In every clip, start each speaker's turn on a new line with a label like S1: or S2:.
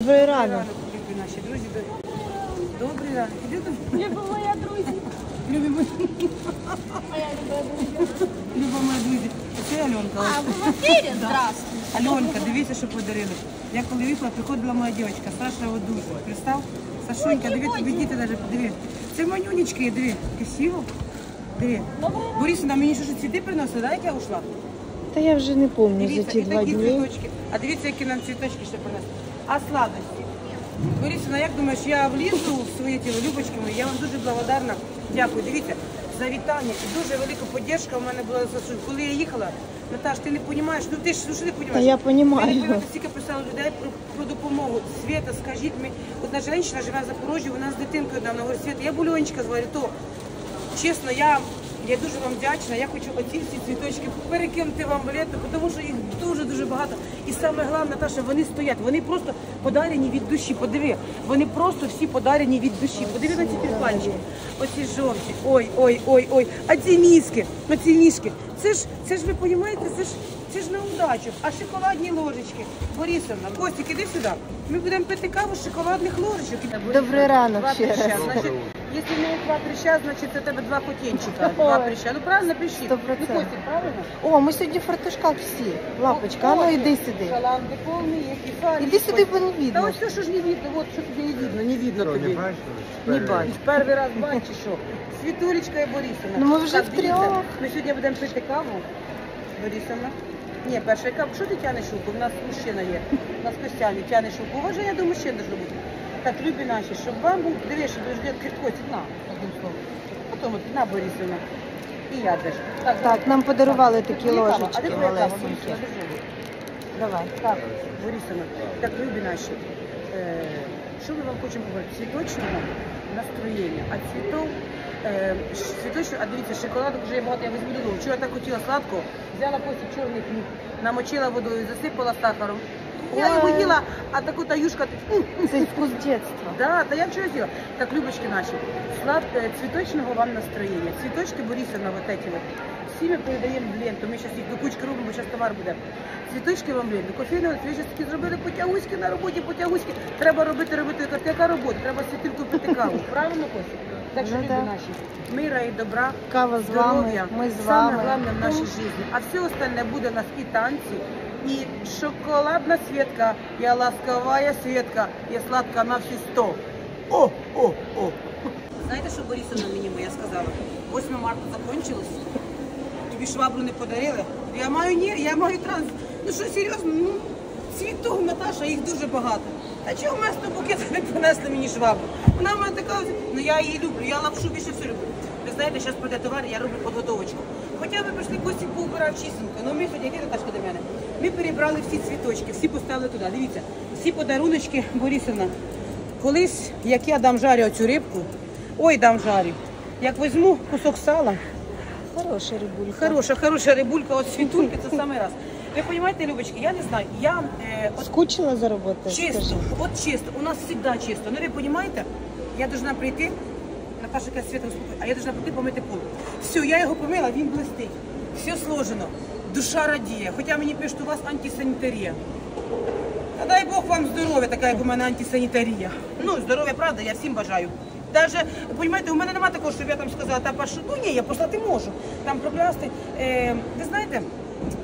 S1: Добрий ранок.
S2: любі наші друзі. Добрий ранок.
S1: Люба моя друзі.
S2: Любі мої.
S1: А я люблю друзів.
S2: Люба моя друзі. Це Альонка.
S1: А в ефірі? Здравствуй.
S2: Альонка, дивіться, що подарили. Я коли випала, приходила моя дівчинка, Саша Одуш. Представ? Сашонька, диви, тобі діти навіть подиви. Це манюнечки, диви. Красиво. Диви. Борисовна, мені що ж цвіти приносили, да, як я ушла?
S1: Та я вже не пам'ятаю за ті два дні.
S2: цвіточки. А дивіться, які нам цвіточки ще принесли. А сладості. Борисівна, як думаєш, я влізу в своє тіло, любочки мої, я вам дуже благодарна. Дякую. Дивіться, за вітання дуже велика поддержка у мене була за. Коли я їхала, Наташ, ти не розумієш, ну ти ж ну, що не розумієш?
S1: Та я
S2: не
S1: понімаю.
S2: стільки писали людей про, про допомогу. Света, скажіть мені, одна жінка живе в Запорожжі, вона з дитинкою давно говорить, Света, я бульончика зварю, то чесно, я, я дуже вам вдячна. Я хочу оці всі цвіточки перекинути вам в літо, тому що їх дуже-дуже багато. І саме головне, Наташа, вони стоять, вони просто подарені від душі. Подиви, вони просто всі подарені від душі. Подиви на ці тюльпанчики. Оці жовті. Ой, ой, ой, ой. А ці мізки, оці ніжки. Це ж, це ж ви розумієте, це ж, це ж на удачу. А шоколадні ложечки. Борисовна, Костік, іди сюди. Ми будемо пити каву з шоколадних ложечок.
S1: Добрий ранок ще раз.
S2: Якщо в два прища, значить це у тебе два котінчика. Два
S1: Ой.
S2: прища. Ну правильно.
S1: Сто
S2: Ну. Правильно?
S1: О, ми сьогодні в фартушках всі. Лапочка, а ну іди сюди.
S2: Шаланди повні, які фарі.
S1: Іди сюди, бо не
S2: Та
S1: видно.
S2: ось все, що ж не видно, от що тобі не видно, не видно
S3: Що,
S2: тобі.
S3: не бачиш?
S2: Не бачиш. Перший раз бачиш, що. Світулечка і Борисовна.
S1: Ну, ми вже
S2: Так,
S1: втрьох.
S2: дивіться, Ми сьогодні будемо пити каву. Борисовна. Ні, перша кава. Що ти тянеш руку? У нас мужчина є. У нас Костяні тянеш руку. Уваження до мужчин должно бути. Так, любі наші, щоб вам був, щоб жди Котик, на, одним словом. Потім от, на, Борисовна. І я теж.
S1: Так, нам подарували такі
S2: кава? А
S1: ложечки
S2: де твоя кава,
S1: малесенькі.
S2: Держи.
S1: Давай.
S2: Так, Борисовна, так, любі наші, е, що ми вам хочемо говорити? Цвіточного настроєння, а цвітов, е, ш- цвіточного, а дивіться, шоколадок вже є багато, я візьму додому. Вчора так хотіла сладкого, взяла потім чорний хліб, намочила водою, засипала сахаром. Я
S1: Ой.
S2: їла, а таку таюшка,
S1: Це вкус дитинства.
S2: Да, да я вчора з'їла. Так, любочки наші, слад, е, цвіточного вам настроєння. Цвіточки Борисовна, вот эти вот. Всі ми передаємо в ленту. Ми зараз їх до кучки робимо, зараз товар буде. Цвіточки вам в ленту. Кофейного, ви зараз таки зробили потягуськи на роботі, потягуськи. Треба робити, робити. Я кажу, Яка робота? Треба світильку пити каву. Правильно, Костя? Так що,
S1: Ну,
S2: люди
S1: да.
S2: наші, мира і добра,
S1: Кава з вами,
S2: здоров'я.
S1: ми з
S2: Саме
S1: вами.
S2: головне в нашій житті. А все остальне буде у нас і танці, і шоколадна Светка, я ласковая Светка, я сладка на всі сто. О, о, о. Знаєте, що Борисовна мені моя сказала? 8 марта закончилось. Тобі швабру не подарили. Я маю ні, я маю транс. Ну що серйозно, ну цвітов, Наташа, їх дуже багато. А чого вместо букета не принесли мені швабру? Вона в мене така, ну я її люблю, я лапшу більше все люблю. Ви знаєте, зараз прийде товар, я роблю підготовочку. Хоча ви прийшли Кості поубирав чистенько. Ну ми сьогодні, Наташка, до мене. Ми перебрали всі цвіточки, всі поставили туди. Дивіться, всі подаруночки Борисівна. Колись, як я дам жарю оцю рибку, ой, дам жарю. Як візьму кусок сала,
S1: Хороша рибулька.
S2: Хороша, хороша рибулька, от світульки, це саме раз. Ви розумієте, Любочки, я не знаю, я е, от
S1: Скучила за роботою?
S2: чисто,
S1: скажи?
S2: от чисто, у нас завжди чисто. Ну ви розумієте, я должна прийти, Наташа каже, Света, успокой, а я должна прийти помити пол. Все, я його помила, він блистить. Все сложено. Душа радіє. Хоча мені пишуть, у вас антисанітарія. Та дай Бог вам здоров'я, така як у мене антисанітарія. Ну, здоров'я, правда, я всім бажаю. Даже, розумієте, у мене немає такого, щоб я там сказала, та пашу, ну ні, я послати можу. Там проблема. Е, ви знаєте,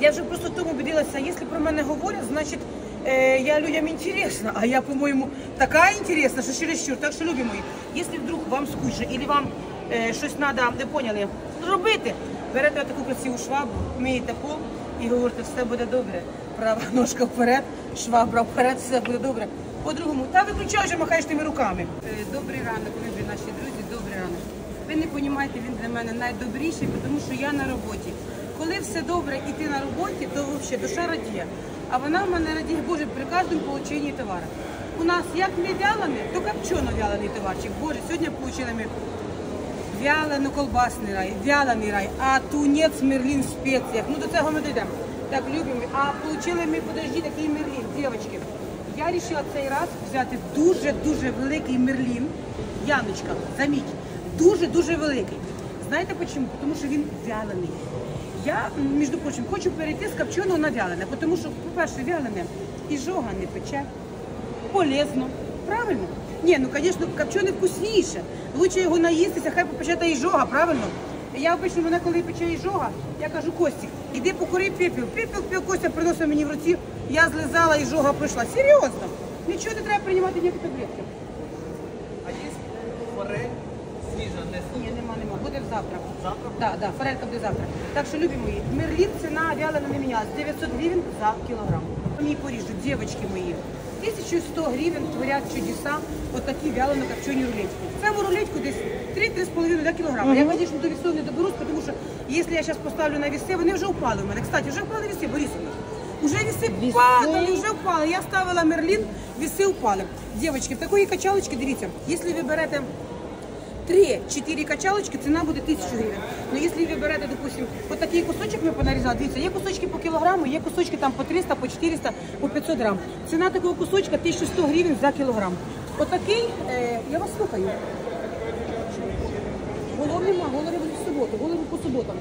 S2: я вже просто в тому убедилася, якщо про мене говорять, значить е, я людям інтересна, а я, по-моєму, така інтересна, що чересчур. Так що, любі мої, якщо вдруг вам скучно, або вам е, щось треба, не поняли, робити, берете таку красиву швабру, миєте пол і говорите, все буде добре. Права ножка вперед, швабра вперед, все буде добре. По-другому, та виключай вже махаєш тими руками. Е, Добрий ранок, любі наші друзі, добрий ранок. Ви не розумієте, він для мене найдобріший, тому що я на роботі. Коли все добре і ти на роботі, то взагалі душа радіє. А вона в мене радіє, Боже, при кожному полученні товару. У нас як не вялений, то копчено вялений товарчик. Боже, сьогодні получили ми вялено колбасний рай, вялений рай, а тунець мерлін спеціях. Ну до цього ми дійдемо. Так, любимо. А отримали ми, подожди, такий мерлін, дівчатки. Я вирішила цей раз взяти дуже-дуже великий мерлін. Яночка, заміть, дуже-дуже великий. Знаєте чому? Тому що він вялений. Я, між прочим, хочу перейти з копченого на вялене, тому що, по-перше, вялене і жога не пече. полезно. Правильно? Ні, ну звісно, копчене вкусніше. Лучше його наїстися, хай попече та іжога, правильно? Я обично мене, коли пече іжога, я кажу, Костік, іди покури пепел. Пепел пів Костя приносив мені в руці, я злизала, іжога прийшла. Серйозно. Нічого не треба приймати ніякі таблетки.
S3: А є форель свіжа, не
S2: Ні, нема, нема. Буде завтра.
S3: Завтра?
S2: Да, да, форелька буде завтра. Так що, любі мої, мерлін ціна вялена не мінялась. 900 гривень за кілограм. Мені поріжуть, дівчатки мої. 1100 гривень творять чудеса, отакі вялено копчені рулетки. Цьому рулетку десь 3-3,5 до кілограма. Я, звісно, до весов не доберусь, тому що якщо я зараз поставлю на веси, вони вже впали у мене. Кстати, вже впали веси, Борисовна. Уже
S1: віси
S2: падали, вже впали. Я ставила мерлін, веси впали. Дівчатки, в такої качалочки, дивіться, якщо ви берете 3-4 качалочки, ціна буде 1000 гривень. Ну, якщо ви берете, допустим, от кусочок ми понарізали, дивіться, є кусочки по кілограму, є кусочки там по 300, по 400, по 500 грам. Ціна такого кусочка 1100 гривень за кілограм. Отакий, е, я вас слухаю. Голов нема, голови будуть в суботу, голови по суботам.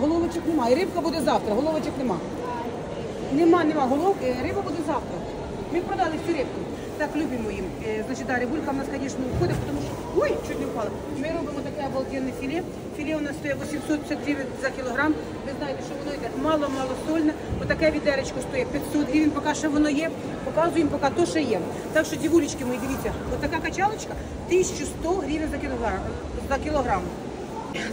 S2: Головочок нема. І рибка буде завтра, головочок нема. Нема, нема голов, е, риба буде завтра. Ми продали всю рибку. Так, любі мої. Е, Значить, да, рибулька в нас, звісно, входить, тому. Ой, чуть не впала. Ми робимо таке обалденне філе. Філе у нас стоїть 850 гривень за кілограм. Ви знаєте, що воно йде мало-мало сольне. Отаке відеречко стоїть 500 гривень, поки що воно є. Показуємо, поки то, що є. Так що, дівулечки мої, дивіться, отака качалочка 1100 гривень за кілограм. За кілограм.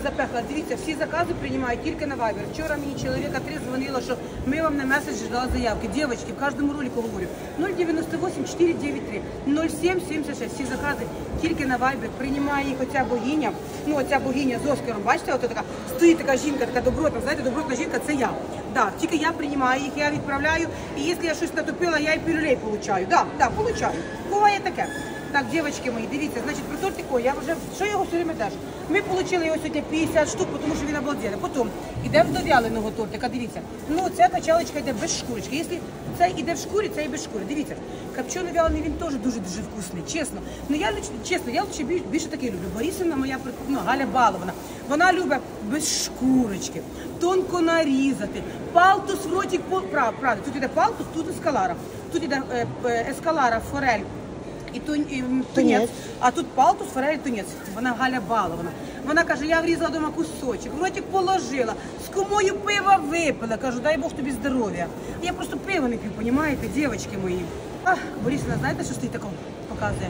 S2: Запекла. Дивіться, всі закази приймають тільки на Viber. Вчора мені чоловіка три дзвонило, що ми вам на меседж дали заявки. Дівчатки, в кожному ролику говорю. 098 493 0776. Всі закази тільки на Viber. Приймає їх оця богиня. Ну, оця богиня з Оскаром. Бачите, от така стоїть така жінка, така добротна. Знаєте, добротна жінка це я. Да, тільки я приймаю їх, я відправляю. І якщо я щось натопила, я і пілюлей получаю. Да, да, получаю. Буває таке. Так, дівчатки мої, дивіться, значить, про тортик, я вже, що його все время теж? Ми отримали його сьогодні 50 штук, тому що він обалденний. Потім йдемо до вяленого тортика, дивіться. Ну, ця качалочка йде без шкурочки. Якщо це йде в шкурі, це і без шкури. Дивіться, копчений вялений він теж дуже-дуже вкусний, чесно. Ну, я, чесно, я лише більше, більше такий люблю. Борисівна моя, ну, Галя Балована, вона любить без шкурочки, тонко нарізати, палтус в роті, правда, тут іде палтус, тут ескалара. Тут іде е, ескалара, форель, і
S1: тунець.
S2: А тут палтус, форель, тунець. Вона Галя Балована. Вона каже, я врізала дома кусочок, в ротик положила, з кумою пива випила. Кажу, дай Бог тобі здоров'я. Я просто пиво не п'ю, понімаєте, дівчатки мої. Ах, Борисівна, знаєте, що стоїть такого показує?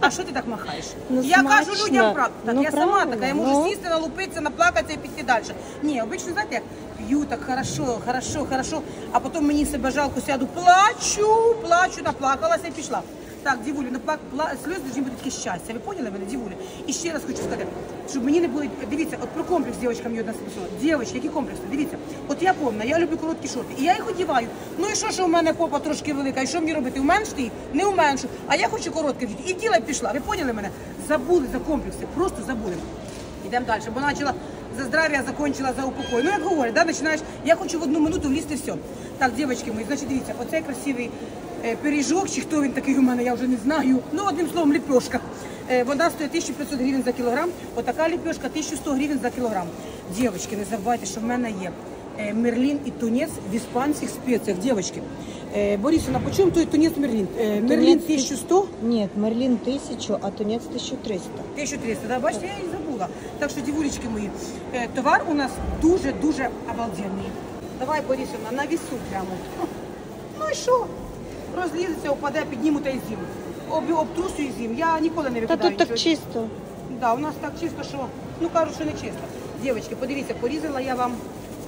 S2: А що ти так махаєш?
S1: Ну,
S2: я кажу людям правду. Так,
S1: Ну,
S2: я сама така, я можу
S1: ну.
S2: сісти, налупитися, наплакатися і піти далі. Ні, обично, знаєте, як п'ю так хорошо, хорошо, хорошо, а потім мені себе жалко сяду, плачу, плачу, наплакалася і пішла. Так, дівулі, ну пла, сльози повинні бути таке щастя. Ви поняли мене, дівулі? І ще раз хочу сказати, щоб мені не було, дивіться, от про комплекс дівчинка мені одна сказала. Дівчатки, які комплекси? Дивіться, от я повна, я люблю короткі шорти, і я їх одіваю. Ну і що, що у мене попа трошки велика, і що мені робити? Уменшити їх? Не уменшу. А я хочу коротке вдіти. І діла пішла. Ви поняли мене? Забули за комплекси, просто забули. Йдемо далі, бо почала за здрав'я, закончила за упокой. Ну, як говорять, да, починаєш, я хочу в одну минуту влізти все. Так, дівчатки мої, значить, дивіться, оцей красивий пиріжок, чи хто він такий у мене, я вже не знаю. Ну, одним словом, ліпешка. Е, вона стоїть 1500 гривень за кілограм, отака ліпешка 1100 гривень за кілограм. Дівчатки, не забувайте, що в мене є е, мерлін і тунець в іспанських спеціях. Дівчатки, е, Борисівна, по чому той тунець мерлін? Е, мерлін
S1: Тунець
S2: 1100?
S1: Нет, Мерлин 1000, а тунец 1300.
S2: 1300, да? Бачите, я її забула. Так що, дівулечки мої, е, товар у нас дуже-дуже обалденний. Давай, Борисівна, на вісу прямо. Ну і що? Розлізеться, упаде, підніму та й з'їм. Об, обтрусю і з'їм. Я ніколи не
S1: Та
S2: викидаю.
S1: тут так
S2: нічого.
S1: чисто.
S2: Да, у нас так чисто, що ну кажуть, що не чисто. Дівчатки, подивіться, порізала я вам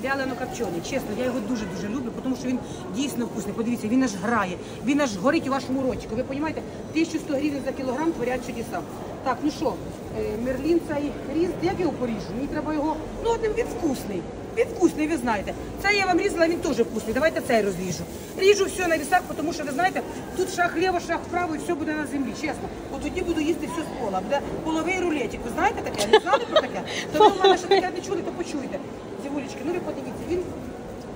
S2: вялено копчений. Чесно, я його дуже дуже люблю, тому що він дійсно вкусний. Подивіться, він аж грає, він аж горить у вашому ротику. Ви розумієте, 1100 гривень за кілограм творять чудеса. Так, ну що, е, мерлін цей різ, як я його поріжу? Мені треба його. Ну, один він вкусний. Він вкусний, ви знаєте. Це я вам різала, він теж вкусний. Давайте цей розріжу. Ріжу все на вісах, тому що ви знаєте, тут шаг ліво, шаг вправо і все буде на землі. Чесно. От тоді буду їсти все з пола. Буде половий рулетик. Ви знаєте таке? Не знали про таке? То ви в мене ще таке не чули, то почуйте. Дівулечки, ну ви подивіться, він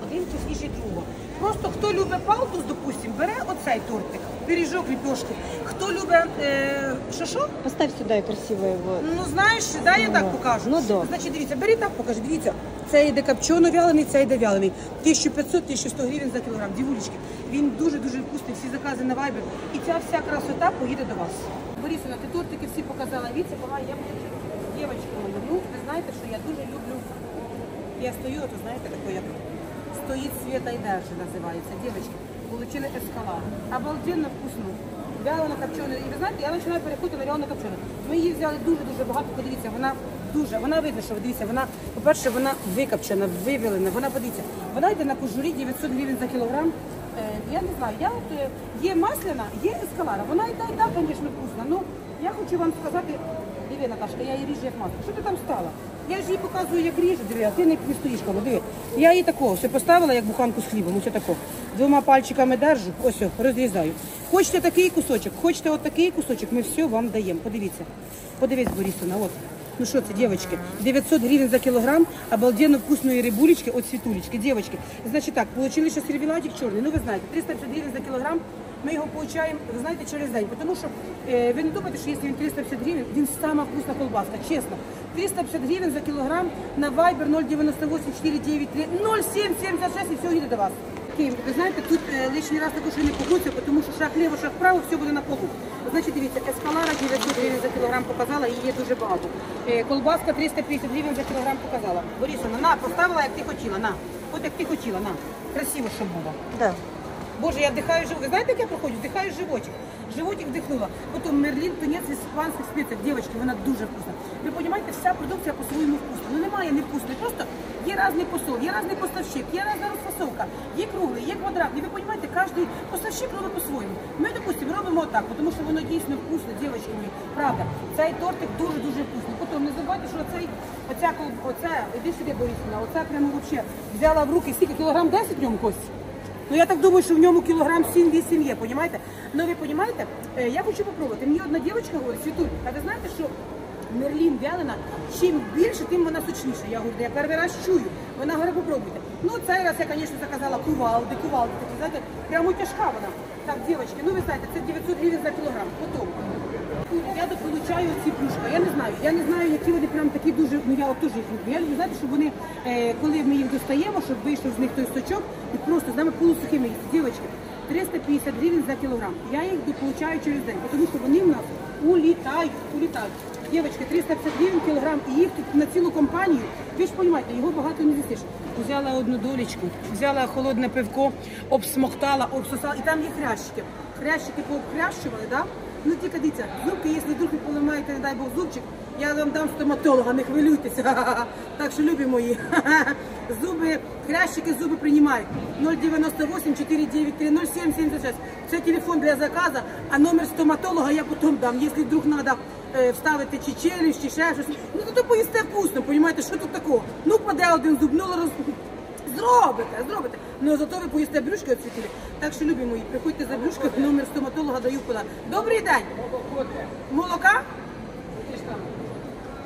S2: один вкусніший другого. Просто хто любить палтус, допустим, бере оцей тортик. Пиріжок, ліпешки. Хто любить, е, що що?
S1: Поставь сюда красиво его.
S2: Ну знаєш, да, я так
S1: Ну,
S2: покажу.
S1: ну, да.
S2: Значить, дивіться, бери так покажи, дивіться. Це йде копчено вялений, це йде вялений. 1500-1100 гривень за кілограм. Дівулечки, він дуже-дуже вкусний, всі закази на вайбер. І ця вся красота поїде до вас. Борисовна, ти тортики всі показала. Віці, була, я дівчатки мої. Ну, ви знаєте, що я дуже люблю. Я стою, то знаєте, таке, як стоїть світа і держи називається. Дівчатки, получили ескалад. Обалденно вкусно. Вялено копчене. І ви знаєте, я починаю переходити на вялено копчене. Ми її взяли дуже-дуже багато. Подивіться, вона дуже, вона видно, що дивіться, вона, по-перше, вона викопчена, вивелена. Вона подивіться, вона йде на кожурі 900 гривень за кілограм. Е, я не знаю, я от е, є масляна, є ескалара. Вона і та, і та, звісно, вкусна. Ну я хочу вам сказати, диви, Наташка, я її ріжу як масло. Що ти там стала? Я ж їй показую, як ріжу, диви, а ти не, стоїш коло, диви. Я її такого все поставила, як буханку з хлібом, ось тако. Двома пальчиками держу, ось, розрізаю. Хочете такий кусочок, хочете от такий кусочок, ми все вам даємо. Подивіться. Подивись, Борисовна, от. Ну що це, дівчатки? 900 гривень за кілограм, обалденно вкусної рибулечки от світулечки. Дівчатки, значить так, получили ще сервіладик чорний, ну ви знаєте, 350 гривень за кілограм, ми його получаємо, ви знаєте, через день. Тому що е, ви не думаєте, що якщо він 350 гривень, він сама вкусна колбаска, чесно. 350 гривень за кілограм на Viber 098 493 0776 і все їде до вас. Київ, ви знаєте, тут е, лишній раз також не погодься, тому що шаг ліво, шаг вправо, все буде на полу. Значить, дивіться, ескалара 900 гривень за кілограм показала, її є дуже багато. Е, колбаска 350 гривень за кілограм показала. Борисовна, на, поставила, як ти хотіла, на. От як ти хотіла, на. Красиво, щоб було.
S1: Да.
S2: Боже, я вдихаю живот. Ви знаєте, як я проходжу? Вдихаю животик. Животик вдихнула. Потім мерлін, тунець з іспанських спецій. Дівчатки, вона дуже вкусна. Ви розумієте, вся продукція по-своєму вкусна. Ну немає невкусної. Просто є різний посол, є різний поставщик, є різна розфасовка, є круглий, є квадратний. Ви розумієте, кожен поставщик робить по-своєму. Ми, допустимо, робимо отак, тому що воно дійсно вкусне, дівчатки мої. Правда, цей тортик дуже-дуже вкусний. Потім не забувайте, що цей, оця, оце, іди сюди, Борисівна, оце прямо взагалі взяла в руки, скільки кілограм 10 в ньому кость? Ну я так думаю, що в ньому кілограм 7-8 є, понімаєте? Ну ви розумієте, Е, я хочу попробувати. Мені одна дівчинка говорить, Світуль, а ви знаєте, що мерлін вялена, чим більше, тим вона сочніша. Я говорю, я перший раз чую. Вона говорить, попробуйте. Ну цей раз я, звісно, заказала кувалди, кувалди такі, знаєте, прямо тяжка вона. Так, дівчатки, ну ви знаєте, це 900 гривень за кілограм. Потім. Я дополучаю ці плюшка. Я не знаю. Я не знаю, які вони прям такі дуже. Ну я от теж їх люблю. Я люблю знаєте, щоб вони, е, коли ми їх достаємо, щоб вийшов з них той сочок, і просто з нами полусухими їсти. Дівчатки, 350 гривень за кілограм. Я їх дополучаю через день, тому що вони в нас улітають, улітають. Дівчатки, 350 гривень кілограм, і їх тут на цілу компанію. Ви ж розумієте, його багато не з'їсиш. Взяла одну долечку, взяла холодне пивко, обсмоктала, обсосала, і там є хрящики. Хрящики пообхрящували, да? Ну тільки дивіться, зубки, якщо вдруг ви поламаєте, не дай Бог зубчик, я вам дам стоматолога, не хвилюйтеся. Так що, любі мої, зуби, хрящики зуби приймають. 098 493 0776. Це телефон для заказу, а номер стоматолога я потім дам. Якщо вдруг треба вставити чи челюсть, чи ще щось. Ну то, поїсте вкусно, розумієте, що тут такого? Ну паде один зуб, ну роз... Зробите, зробите. Ну зато ви поїсте брюшки оцвітили. Так що, любі мої, приходьте за брюшкою, номер стоматолога даю куди. Добрий день. Молока?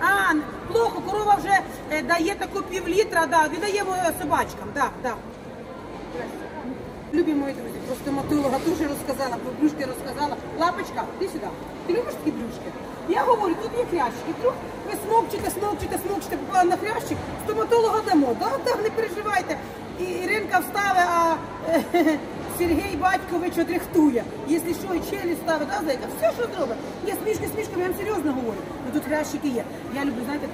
S2: А, плохо, корова вже е, дає таку пів літра, да, віддаємо е, собачкам, да, да. Любі мої друзі, про стоматолога дуже розказала, про брюшки розказала. Лапочка, іди сюди. Ти любиш такі брюшки? Я говорю, тут є хрящики. Вдруг ви смокчите, смокчите, смокчите, попали на хрящик, стоматолога дамо. Да, да, не переживайте. І Іринка вставить, а Сергій Батькович отрихтує. Якщо що, і челюсть ставить, да, зайка, все, що зробить. Є смішки, смішки, я вам серйозно говорю. Ну тут хрящики є. Я люблю, знаєте,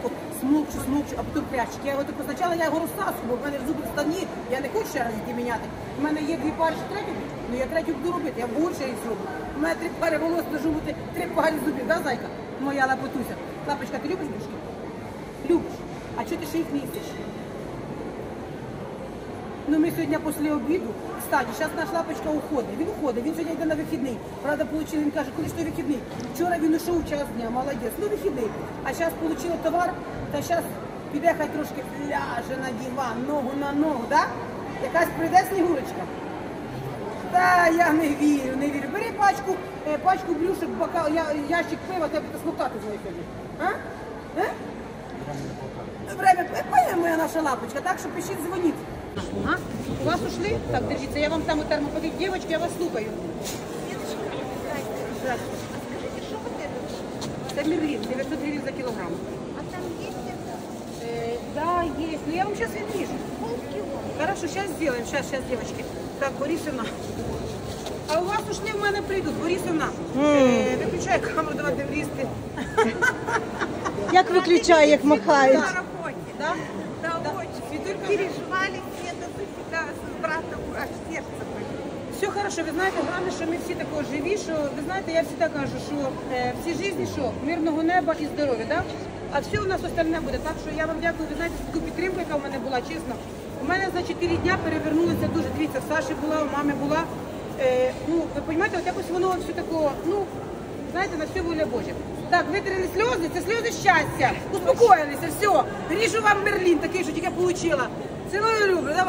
S2: смокчу, смокчу, а потім хрящики. Я його так позначала, я його розсасую, бо в мене зуби вставні, я не хочу ще раз їх міняти. У мене є дві пари, третю, ну я третю буду робити, я більше їх зроблю. У мене три пари волос, можу бути три погані зубів, да, зайка? Моя лапотуся. Лапочка, ти любиш брюшки? Любиш. А чого ти ще їх не? Ну, ми сьогодні після обіду, кстати, зараз наш лапочка уходить. Він уходить, він сьогодні йде на вихідний. Правда, получили, він каже, коли ж той вихідний? Вчора він ушов час дня, молодець, ну вихідний. А зараз отримали товар, та зараз піде хай трошки ляже на диван, ногу на ногу, да? Якась прийде снігурочка. Та я не вірю, не вірю. Бери пачку, е, пачку брюшок, бокал, я, ящик пива, тебе смоктати з сьогодні. А? А? Время, пойме моя наша лапочка, так що пишіть, дзвоніть. А? У вас ушли? Так, держіться, я вам там у термоподить. Девочки, я вас слухаю. Здравствуйте.
S4: Скажите, что вот это?
S2: Це Мерлін, 900 гривень за кілограм.
S4: А там есть это?
S2: Э, да, есть. Ну я вам сейчас відріжу.
S4: Полкило.
S2: Хорошо, сейчас сделаем. Сейчас, сейчас, девочки. Так, Борисовна. А у вас ушли в мене прийдуть, Борисовна. Е, виключай камеру, давайте влізти.
S1: Як виключає, як махають.
S2: Все хорошо, ви знаєте, головне, що ми всі також живі, що ви знаєте, я завжди кажу, що е, в цій житті що мирного неба і здоров'я, да? а все у нас остальне буде. Так що я вам дякую, ви знаєте, за таку підтримку, яка в мене була, чесно. У мене за 4 дня перевернулося дуже. Дивіться, в Саші була, у мами була. Е, ну, ви розумієте, от якось воно все таке, ну, знаєте, на все воля Божа. Так, витерли сльози, це сльози щастя. Успокоїлися, все. Ріжу вам Берлін, такий, що тільки отримала. Цілую люблю, давай.